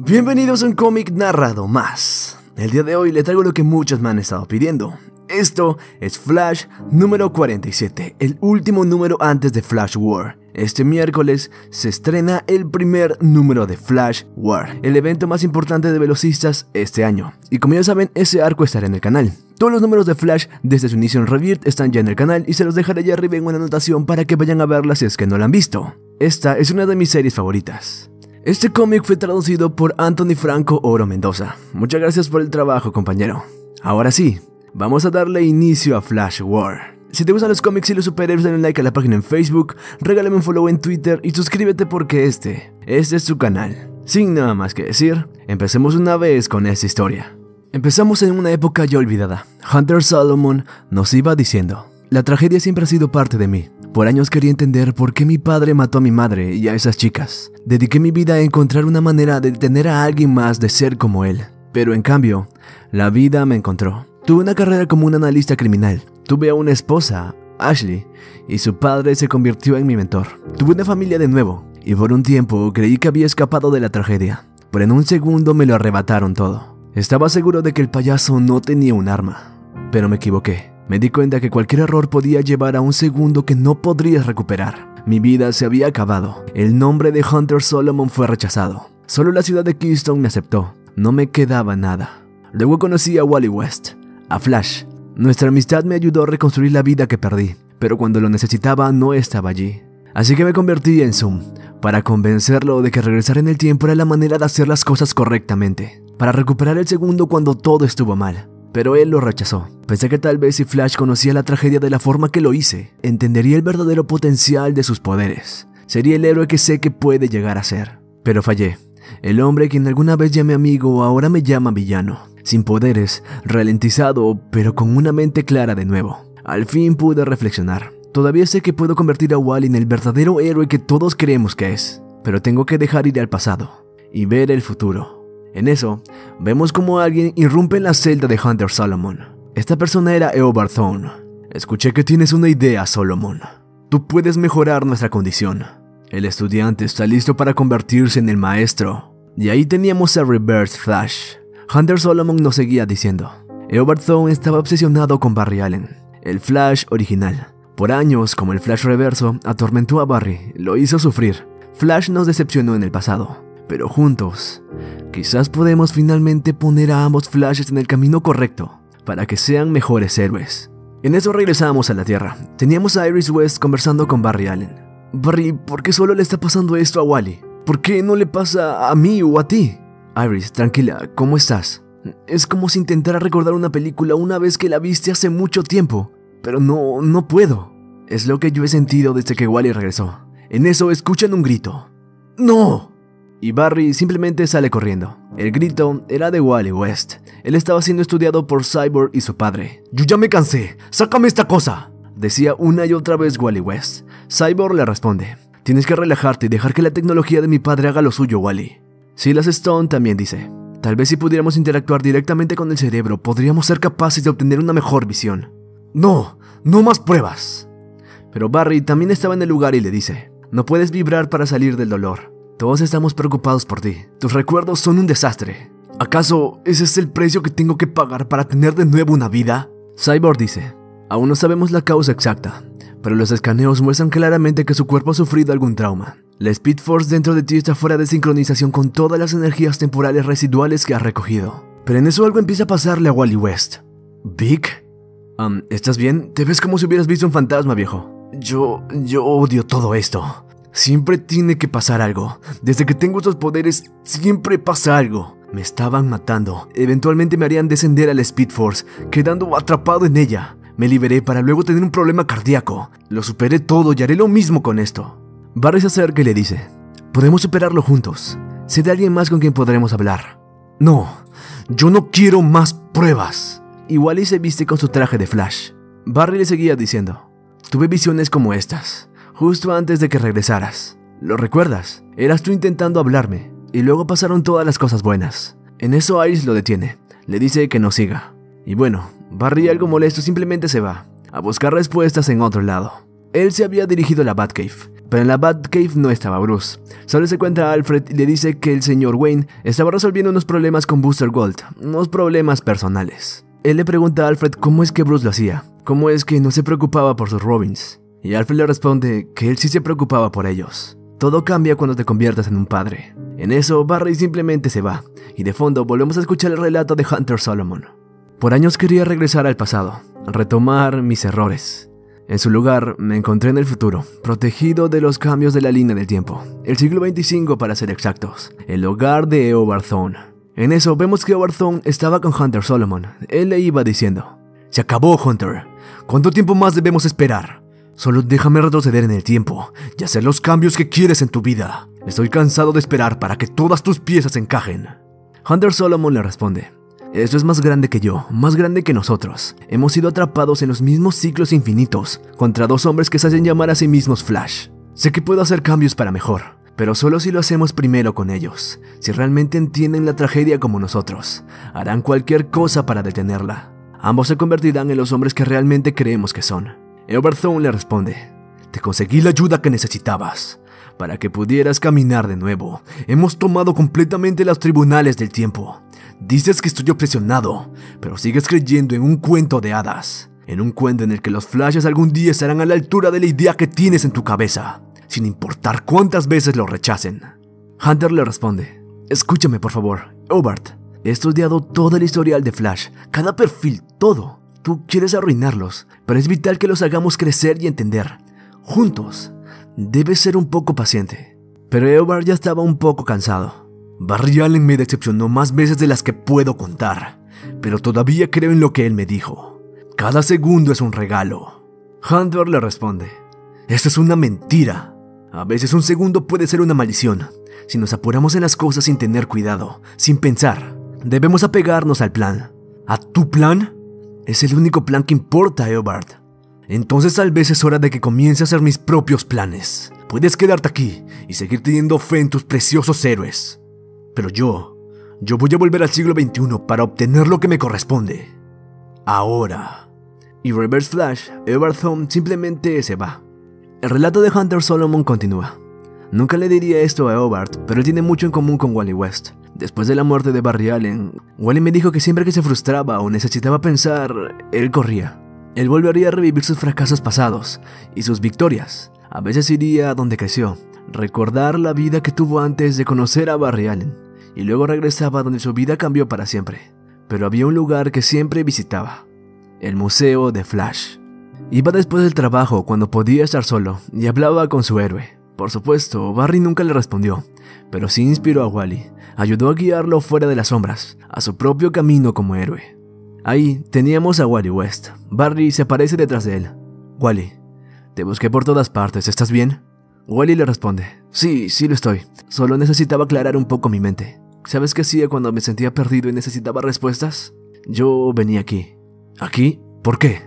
Bienvenidos a un cómic narrado más. El día de hoy le traigo lo que muchos me han estado pidiendo. Esto es Flash número 47, el último número antes de Flash War. Este miércoles se estrena el primer número de Flash War, el evento más importante de velocistas este año. Y como ya saben, ese arco estará en el canal. Todos los números de Flash desde su inicio en Rebirth están ya en el canal y se los dejaré allá arriba en una anotación para que vayan a verla si es que no la han visto. Esta es una de mis series favoritas. Este cómic fue traducido por Anthony Franco Oro Mendoza. Muchas gracias por el trabajo, compañero. Ahora sí, vamos a darle inicio a Flash War. Si te gustan los cómics y los superhéroes, dale un like a la página en Facebook, regálame un follow en Twitter y suscríbete porque este, este es tu canal. Sin nada más que decir, empecemos una vez con esta historia. Empezamos en una época ya olvidada. Hunter Solomon nos iba diciendo, la tragedia siempre ha sido parte de mí. Por años quería entender por qué mi padre mató a mi madre y a esas chicas. Dediqué mi vida a encontrar una manera de tener a alguien más de ser como él. Pero en cambio, la vida me encontró. Tuve una carrera como un analista criminal. Tuve a una esposa, Ashley, y su padre se convirtió en mi mentor. Tuve una familia de nuevo, y por un tiempo creí que había escapado de la tragedia. Pero en un segundo me lo arrebataron todo. Estaba seguro de que el payaso no tenía un arma. Pero me equivoqué. Me di cuenta que cualquier error podía llevar a un segundo que no podrías recuperar. Mi vida se había acabado. El nombre de Hunter Solomon fue rechazado. Solo la ciudad de Keystone me aceptó. No me quedaba nada. Luego conocí a Wally West, a Flash. Nuestra amistad me ayudó a reconstruir la vida que perdí, pero cuando lo necesitaba no estaba allí. Así que me convertí en Zoom, para convencerlo de que regresar en el tiempo era la manera de hacer las cosas correctamente, para recuperar el segundo cuando todo estuvo mal pero él lo rechazó. Pensé que tal vez si Flash conocía la tragedia de la forma que lo hice, entendería el verdadero potencial de sus poderes. Sería el héroe que sé que puede llegar a ser. Pero fallé. El hombre quien alguna vez llamé amigo ahora me llama villano. Sin poderes, ralentizado, pero con una mente clara de nuevo. Al fin pude reflexionar. Todavía sé que puedo convertir a Wally en el verdadero héroe que todos creemos que es, pero tengo que dejar ir al pasado y ver el futuro. En eso, vemos como alguien irrumpe en la celda de Hunter Solomon. Esta persona era Eobard Thorne. Escuché que tienes una idea, Solomon. Tú puedes mejorar nuestra condición. El estudiante está listo para convertirse en el maestro. Y ahí teníamos a Reverse Flash. Hunter Solomon nos seguía diciendo. Eobard estaba obsesionado con Barry Allen, el Flash original. Por años, como el Flash reverso, atormentó a Barry, lo hizo sufrir. Flash nos decepcionó en el pasado, pero juntos Quizás podemos finalmente poner a ambos Flashes en el camino correcto para que sean mejores héroes. En eso regresamos a la Tierra. Teníamos a Iris West conversando con Barry Allen. Barry, ¿por qué solo le está pasando esto a Wally? ¿Por qué no le pasa a mí o a ti? Iris, tranquila, ¿cómo estás? Es como si intentara recordar una película una vez que la viste hace mucho tiempo, pero no, no puedo. Es lo que yo he sentido desde que Wally regresó. En eso escuchan un grito. ¡No! Y Barry simplemente sale corriendo. El grito era de Wally West. Él estaba siendo estudiado por Cyborg y su padre. Yo ya me cansé, sácame esta cosa, decía una y otra vez Wally West. Cyborg le responde, tienes que relajarte y dejar que la tecnología de mi padre haga lo suyo, Wally. Silas Stone también dice, tal vez si pudiéramos interactuar directamente con el cerebro, podríamos ser capaces de obtener una mejor visión. No, no más pruebas. Pero Barry también estaba en el lugar y le dice, no puedes vibrar para salir del dolor. Todos estamos preocupados por ti. Tus recuerdos son un desastre. ¿Acaso ese es el precio que tengo que pagar para tener de nuevo una vida? Cyborg dice, aún no sabemos la causa exacta, pero los escaneos muestran claramente que su cuerpo ha sufrido algún trauma. La Speed Force dentro de ti está fuera de sincronización con todas las energías temporales residuales que ha recogido. Pero en eso algo empieza a pasarle a Wally West. ¿Vic? ¿Estás bien? Te ves como si hubieras visto un fantasma, viejo. Yo... yo odio todo esto. Siempre tiene que pasar algo. Desde que tengo estos poderes, siempre pasa algo. Me estaban matando. Eventualmente me harían descender a la Speed Force, quedando atrapado en ella. Me liberé para luego tener un problema cardíaco. Lo superé todo y haré lo mismo con esto. Barry se acerca y le dice, podemos superarlo juntos. Sé de alguien más con quien podremos hablar. No, yo no quiero más pruebas. Y se viste con su traje de Flash. Barry le seguía diciendo, tuve visiones como estas justo antes de que regresaras. ¿Lo recuerdas? Eras tú intentando hablarme, y luego pasaron todas las cosas buenas. En eso Iris lo detiene, le dice que no siga. Y bueno, Barry algo molesto simplemente se va, a buscar respuestas en otro lado. Él se había dirigido a la Batcave, Pero en la Batcave no estaba Bruce. Solo se encuentra Alfred y le dice que el señor Wayne estaba resolviendo unos problemas con Booster Gold, unos problemas personales. Él le pregunta a Alfred cómo es que Bruce lo hacía, cómo es que no se preocupaba por sus Robins. Y Alfred le responde que él sí se preocupaba por ellos. Todo cambia cuando te conviertas en un padre. En eso, Barry simplemente se va, y de fondo volvemos a escuchar el relato de Hunter Solomon. Por años quería regresar al pasado, retomar mis errores. En su lugar, me encontré en el futuro, protegido de los cambios de la línea del tiempo, el siglo 25 para ser exactos, el hogar de Eobard En eso vemos que Eobard estaba con Hunter Solomon. Él le iba diciendo, Se acabó, Hunter. ¿Cuánto tiempo más debemos esperar? Solo déjame retroceder en el tiempo y hacer los cambios que quieres en tu vida. Estoy cansado de esperar para que todas tus piezas encajen. Hunter Solomon le responde, esto es más grande que yo, más grande que nosotros. Hemos sido atrapados en los mismos ciclos infinitos contra dos hombres que se hacen llamar a sí mismos Flash. Sé que puedo hacer cambios para mejor, pero solo si lo hacemos primero con ellos. Si realmente entienden la tragedia como nosotros, harán cualquier cosa para detenerla. Ambos se convertirán en los hombres que realmente creemos que son. Eoberthon le responde, te conseguí la ayuda que necesitabas para que pudieras caminar de nuevo. Hemos tomado completamente los tribunales del tiempo. Dices que estoy obsesionado, pero sigues creyendo en un cuento de hadas. En un cuento en el que los flashes algún día estarán a la altura de la idea que tienes en tu cabeza, sin importar cuántas veces lo rechacen. Hunter le responde, escúchame por favor, Hobart. He estudiado todo el historial de Flash, cada perfil, todo. Tú quieres arruinarlos, pero es vital que los hagamos crecer y entender. Juntos, Debes ser un poco paciente. Pero Eobard ya estaba un poco cansado. Barry Allen me decepcionó más veces de las que puedo contar, pero todavía creo en lo que él me dijo. Cada segundo es un regalo. Hunter le responde, esto es una mentira. A veces un segundo puede ser una maldición. Si nos apuramos en las cosas sin tener cuidado, sin pensar, debemos apegarnos al plan. ¿A tu plan? Es el único plan que importa, Eobard. Entonces tal vez es hora de que comience a hacer mis propios planes. Puedes quedarte aquí y seguir teniendo fe en tus preciosos héroes. Pero yo, yo voy a volver al siglo XXI para obtener lo que me corresponde. Ahora. Y Reverse Flash, Everthome simplemente se va. El relato de Hunter Solomon continúa. Nunca le diría esto a Eobard, pero tiene mucho en común con Wally West. Después de la muerte de Barry Allen, Wally me dijo que siempre que se frustraba o necesitaba pensar, él corría. Él volvería a revivir sus fracasos pasados y sus victorias. A veces iría a donde creció, recordar la vida que tuvo antes de conocer a Barry Allen, y luego regresaba donde su vida cambió para siempre. Pero había un lugar que siempre visitaba, el Museo de Flash. Iba después del trabajo cuando podía estar solo y hablaba con su héroe. Por supuesto, Barry nunca le respondió, pero sí inspiró a Wally, ayudó a guiarlo fuera de las sombras, a su propio camino como héroe. Ahí teníamos a Wally West. Barry se aparece detrás de él. Wally, te busqué por todas partes, ¿estás bien? Wally le responde, sí, sí lo estoy. Solo necesitaba aclarar un poco mi mente. ¿Sabes qué hacía cuando me sentía perdido y necesitaba respuestas? Yo venía aquí. ¿Aquí? ¿Por qué?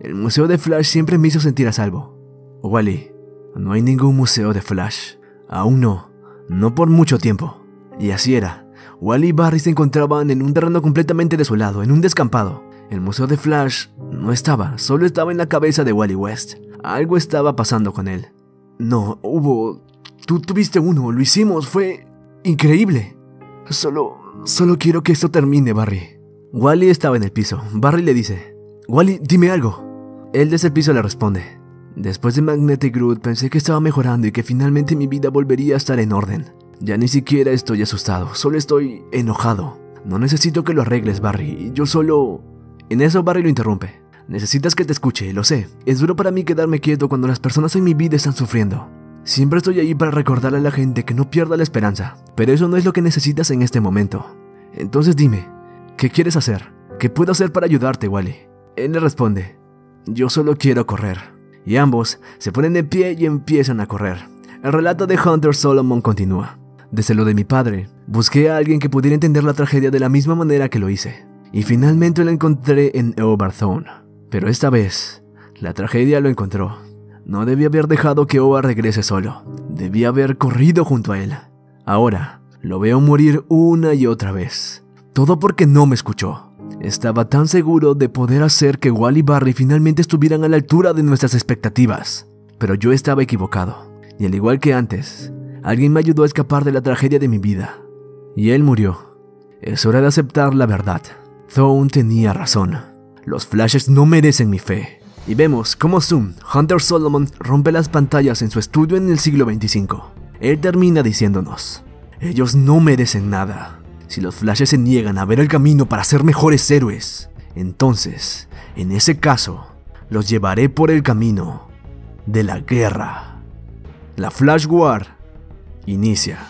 El Museo de Flash siempre me hizo sentir a salvo. Wally, no hay ningún museo de Flash. Aún no. No por mucho tiempo. Y así era. Wally y Barry se encontraban en un terreno completamente desolado, en un descampado. El museo de Flash no estaba, solo estaba en la cabeza de Wally West. Algo estaba pasando con él. No, hubo... Tú tuviste uno, lo hicimos, fue increíble. Solo... Solo quiero que esto termine, Barry. Wally estaba en el piso. Barry le dice, Wally, dime algo. Él desde el piso le responde, Después de Magnetic Root pensé que estaba mejorando y que finalmente mi vida volvería a estar en orden. Ya ni siquiera estoy asustado, solo estoy enojado. No necesito que lo arregles, Barry. Yo solo... En eso Barry lo interrumpe. Necesitas que te escuche, lo sé. Es duro para mí quedarme quieto cuando las personas en mi vida están sufriendo. Siempre estoy ahí para recordarle a la gente que no pierda la esperanza, pero eso no es lo que necesitas en este momento. Entonces dime, ¿qué quieres hacer? ¿Qué puedo hacer para ayudarte, Wally? Él le responde, yo solo quiero correr. Y ambos se ponen de pie y empiezan a correr. El relato de Hunter Solomon continúa. Desde lo de mi padre, busqué a alguien que pudiera entender la tragedia de la misma manera que lo hice. Y finalmente lo encontré en Eobarthon. Pero esta vez, la tragedia lo encontró. No debía haber dejado que Oba regrese solo. Debía haber corrido junto a él. Ahora, lo veo morir una y otra vez. Todo porque no me escuchó. Estaba tan seguro de poder hacer que Wally y Barry finalmente estuvieran a la altura de nuestras expectativas. Pero yo estaba equivocado. y al igual que antes, alguien me ayudó a escapar de la tragedia de mi vida. Y él murió. Es hora de aceptar la verdad. Thone tenía razón. Los flashes no merecen mi fe. Y vemos cómo Zoom, Hunter Solomon, rompe las pantallas en su estudio en el siglo 25. Él termina diciéndonos, ellos no merecen nada. Si los flashes se niegan a ver el camino para ser mejores héroes, entonces, en ese caso, los llevaré por el camino de la guerra. La Flash War inicia.